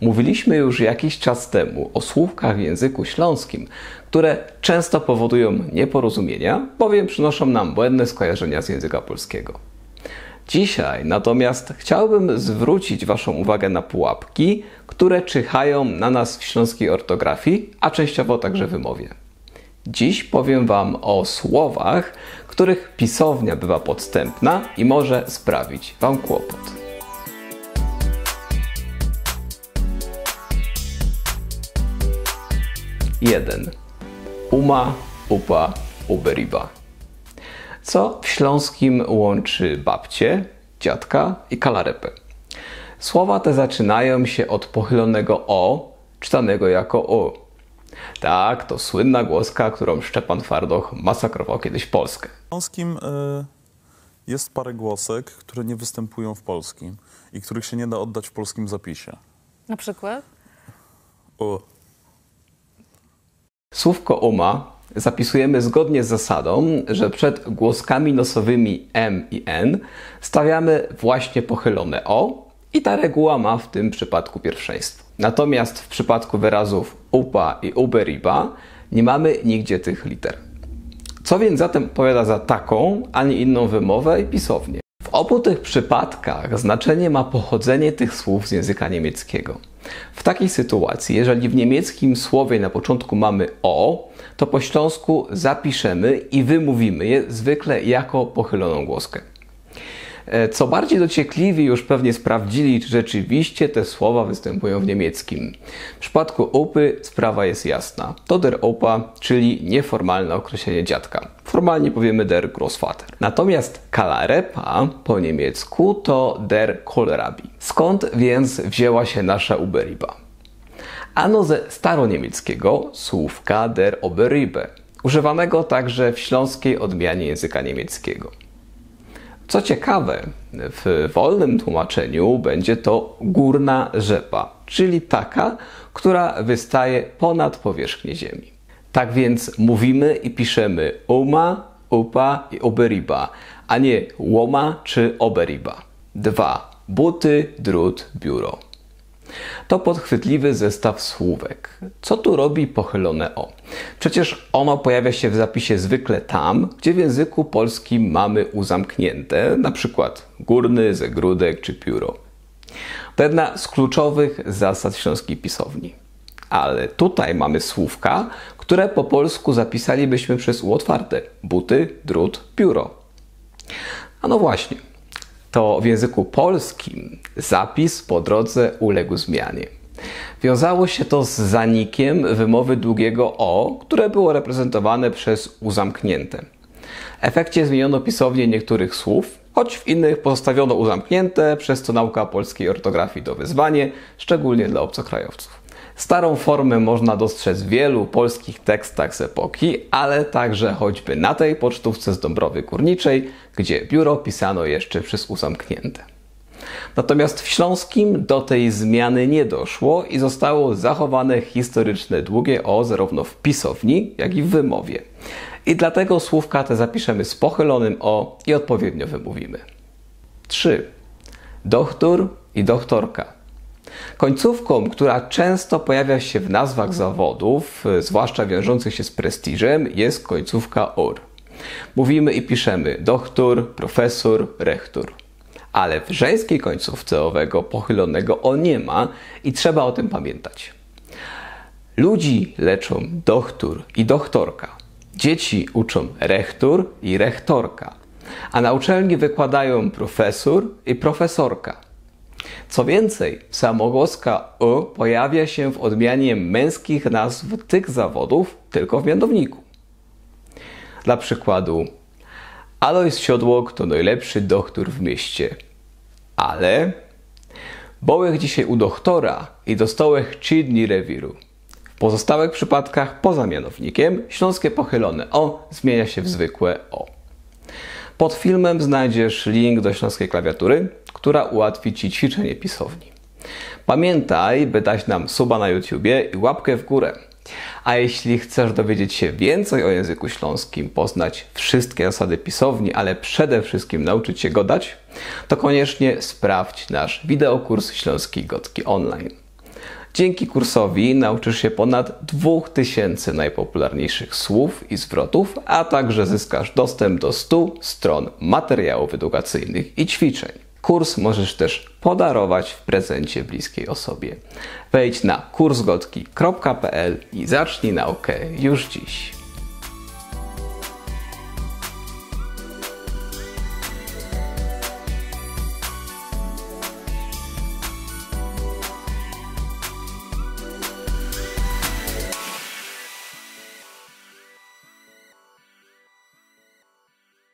Mówiliśmy już jakiś czas temu o słówkach w języku śląskim, które często powodują nieporozumienia, bowiem przynoszą nam błędne skojarzenia z języka polskiego. Dzisiaj natomiast chciałbym zwrócić Waszą uwagę na pułapki, które czyhają na nas w śląskiej ortografii, a częściowo także wymowie. Dziś powiem Wam o słowach, których pisownia bywa podstępna i może sprawić Wam kłopot. Jeden. Uma, upa, uberiba. Co w śląskim łączy babcię, dziadka i kalarepę. Słowa te zaczynają się od pochylonego o, czytanego jako o. Tak, to słynna głoska, którą Szczepan Twardoch masakrował kiedyś Polskę. W śląskim y, jest parę głosek, które nie występują w polskim i których się nie da oddać w polskim zapisie. Na przykład? O. Słówko uma zapisujemy zgodnie z zasadą, że przed głoskami nosowymi m i n stawiamy właśnie pochylone o i ta reguła ma w tym przypadku pierwszeństwo. Natomiast w przypadku wyrazów upa i uberiba nie mamy nigdzie tych liter. Co więc zatem odpowiada za taką, a nie inną wymowę i pisownię? W obu tych przypadkach znaczenie ma pochodzenie tych słów z języka niemieckiego. W takiej sytuacji, jeżeli w niemieckim słowie na początku mamy o, to po śląsku zapiszemy i wymówimy je zwykle jako pochyloną głoskę. E, co bardziej dociekliwi już pewnie sprawdzili, czy rzeczywiście te słowa występują w niemieckim. W przypadku upy sprawa jest jasna. To der Opa, czyli nieformalne określenie dziadka. Formalnie powiemy der Großvater. Natomiast kalarepa po niemiecku to der Kohlrabi. Skąd więc wzięła się nasza uberiba? Ano ze staroniemieckiego słówka der Oberribe, używanego także w śląskiej odmianie języka niemieckiego. Co ciekawe, w wolnym tłumaczeniu będzie to górna rzepa, czyli taka, która wystaje ponad powierzchnię Ziemi. Tak więc mówimy i piszemy uma, upa i oberiba, a nie łoma czy oberiba. 2. Buty, drut, biuro. To podchwytliwy zestaw słówek. Co tu robi pochylone o? Przecież ono pojawia się w zapisie zwykle tam, gdzie w języku polskim mamy uzamknięte, na przykład górny, zegródek czy pióro. To jedna z kluczowych zasad śląskiej pisowni. Ale tutaj mamy słówka, które po polsku zapisalibyśmy przez U otwarte. Buty, drut, pióro. A no właśnie, to w języku polskim zapis po drodze uległ zmianie. Wiązało się to z zanikiem wymowy długiego o, które było reprezentowane przez u zamknięte. W efekcie zmieniono pisownię niektórych słów, choć w innych pozostawiono u zamknięte, przez co nauka polskiej ortografii to wyzwanie, szczególnie dla obcokrajowców. Starą formę można dostrzec w wielu polskich tekstach z epoki, ale także choćby na tej pocztówce z Dąbrowy Górniczej, gdzie biuro pisano jeszcze przez uzamknięte. Natomiast w Śląskim do tej zmiany nie doszło i zostało zachowane historyczne długie o zarówno w pisowni, jak i w wymowie. I dlatego słówka te zapiszemy z pochylonym o i odpowiednio wymówimy. 3. Doktor i doktorka. Końcówką, która często pojawia się w nazwach zawodów, zwłaszcza wiążących się z prestiżem, jest końcówka or. Mówimy i piszemy doktor, profesor, rektor. Ale w żeńskiej końcówce owego pochylonego o nie ma i trzeba o tym pamiętać. Ludzi leczą doktor i doktorka. Dzieci uczą rektor i rektorka. A na uczelni wykładają profesor i profesorka. Co więcej, samogłoska o pojawia się w odmianie męskich nazw tych zawodów tylko w mianowniku. Dla przykładu, Alois Siodłok to najlepszy doktor w mieście. Ale bołek dzisiaj u doktora i dostołek trzy dni rewiru. W pozostałych przypadkach poza mianownikiem śląskie pochylone o zmienia się w zwykłe o. Pod filmem znajdziesz link do śląskiej klawiatury, która ułatwi Ci ćwiczenie pisowni. Pamiętaj, by dać nam suba na YouTubie i łapkę w górę. A jeśli chcesz dowiedzieć się więcej o języku śląskim, poznać wszystkie zasady pisowni, ale przede wszystkim nauczyć się go dać, to koniecznie sprawdź nasz wideokurs Śląskiej Gotki Online. Dzięki kursowi nauczysz się ponad 2000 najpopularniejszych słów i zwrotów, a także zyskasz dostęp do 100 stron materiałów edukacyjnych i ćwiczeń. Kurs możesz też podarować w prezencie bliskiej osobie. Wejdź na kursgotki.pl i zacznij naukę już dziś.